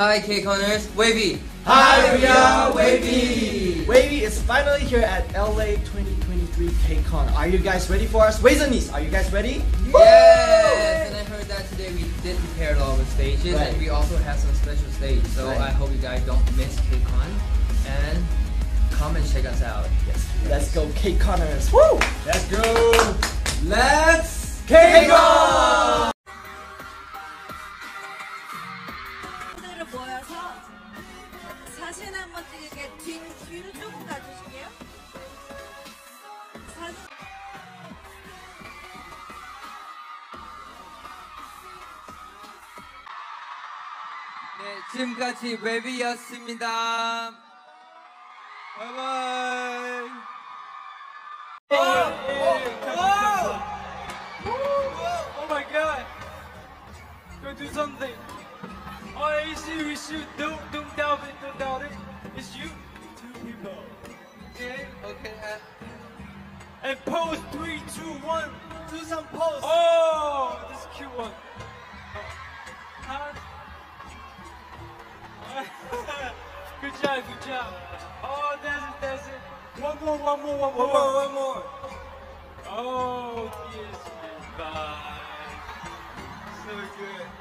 Hi, K Connors. WayV. Hi, we are WayV. WayV is finally here at LA 2023 KCON. Are you guys ready for us? WayZenNi, are you guys ready? Yes! And I heard that today we did prepare all the stages Right. and we also have some special stage. So Right. I hope you guys don't miss KCON and come and check us out. Yes. Let's go KCONers. Woo! Let's go. 모여서 사진 한번 찍을게 뒤, 뒤로 조금 가주실게요 사진 네, 지금까지 웨비였습니다. 바이바이. Oh my god! Go do something! Oh, it's you, it's you. Don't, don't doubt it, don't doubt it. It's you, two people. Okay, okay. Uh. And pose three, two, one. Do some pose. Oh, this cute one. Oh. Huh? good job, good job. Oh, that's it, that's it. One more, one more, one more. One more, one more. Oh, yes, man. Bye. So good.